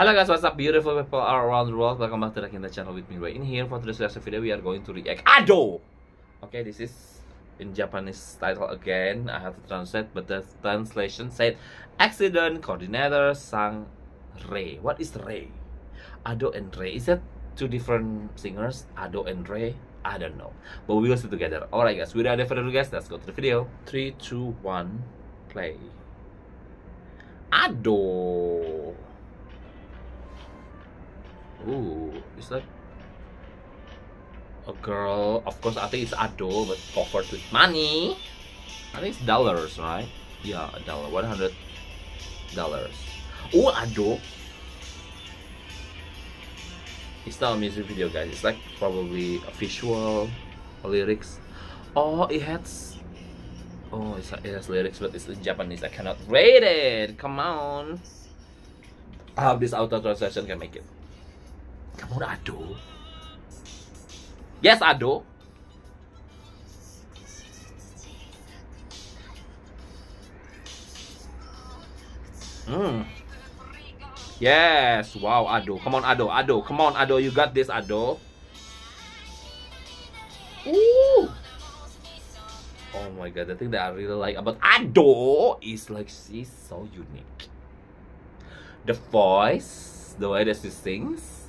Hello guys, what's up beautiful people all around the world? Welcome back to the Kinda channel with me right in here. For today's reaction video, we are going to react Ado! Okay, this is in Japanese title again. I have to translate, but the translation said Accident Coordinator Sang Ray. What is Ray? Ado and Ray. Is that two different singers? Ado and Ray? I don't know. But we will see together. Alright guys, without further ado guys, let's go to the video. 3, 2, 1, play. Ado! Ooh, is that a girl? Of course, I think it's Ado, but covered with money. I think it's dollars, right? Yeah, a dollar, one hundred dollars. Oh, Ado. It's not a music video, guys. It's like probably a visual, a lyrics. Oh, it has. Oh, it has lyrics, but it's in Japanese. I cannot read it. Come on. I hope this auto translation can make it. On, Ado. Yes, Ado. Hmm. Yes. Wow, Ado. Come on, Ado. Ado. Come on, Ado. You got this, Ado. Ooh. Oh my god, the thing that I really like about Ado is like she's so unique. The voice, the way that she sings.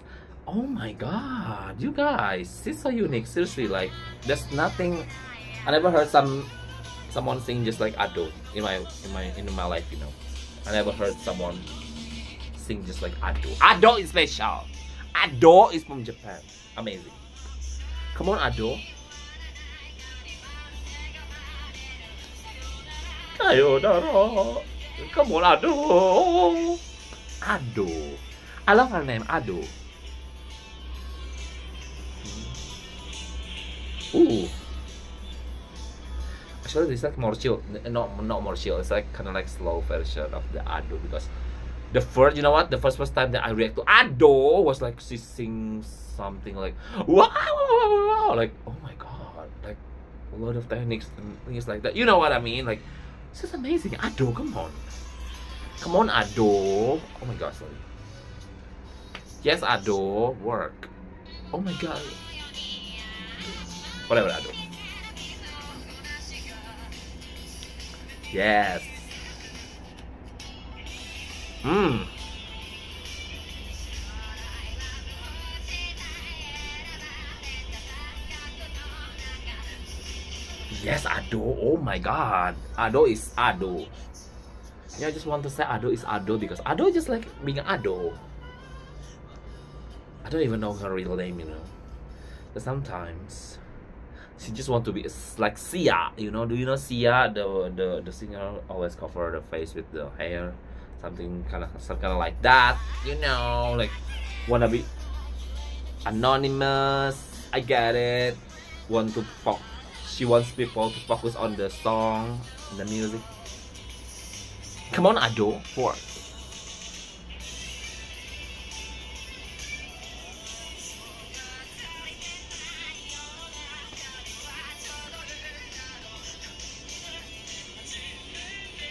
Oh my god, you guys, she's so unique. Seriously, like there's nothing. I never heard some someone sing just like Ado in my in my in my life. You know, I never heard someone sing just like Ado. Ado is special. Ado is from Japan. Amazing. Come on, Ado. Come on, Ado. Ado. I love her name, Ado. Ooh. Actually, it's like more chill. Not not more chill. It's like kind of like slow version of the Ado because the first, you know what? The first first time that I react to Ado was like she sings something like wow, wow, like oh my god, like a lot of techniques and things like that. You know what I mean? Like this is amazing. Ado, come on, come on, Ado. Oh my god, sorry. Yes, Ado, work. Oh my god. Whatever, Ado. Yes. Hmm. Yes, Ado. Oh my god. Ado is Ado. Yeah, I just want to say Ado is Ado because Ado just like being Ado. I don't even know her real name, you know. But sometimes she just want to be like Sia, you know. Do you know Sia, the the the singer, always cover the face with the hair, something kind of some kind of like that, you know, like wanna be anonymous. I get it. Want to. She wants people to focus on the song, the music. Come on, Ado, work.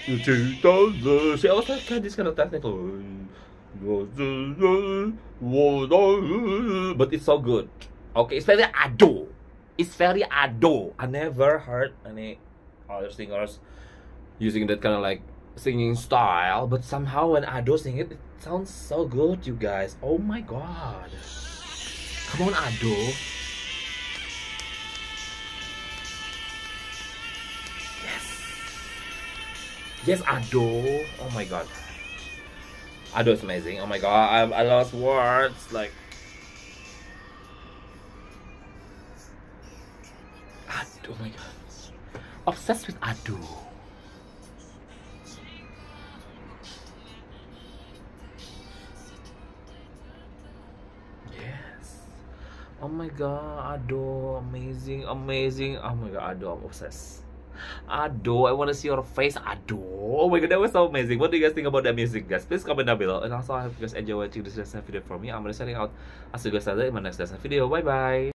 She also had this kind of technical, but it's so good. Okay, it's very ado. It's very ado. I never heard any other singers using that kind of like singing style, but somehow when Ado sing it, it sounds so good, you guys. Oh my god. Come on, Ado. Yes, Ado. Oh my god. Ado is amazing. Oh my god, I, I lost words. Like, Ado. Oh my god. Obsessed with Ado. Yes. Oh my god, Ado. Amazing, amazing. Oh my god, Ado. I'm obsessed. Ado, I want to see your face. Ado. Oh my god, that was so amazing. What do you guys think about that music, guys? Please comment down below. And also, I hope you guys enjoy watching this lesson video from me. I'm gonna signing out. I'll see you guys later in my next lesson video. Bye bye.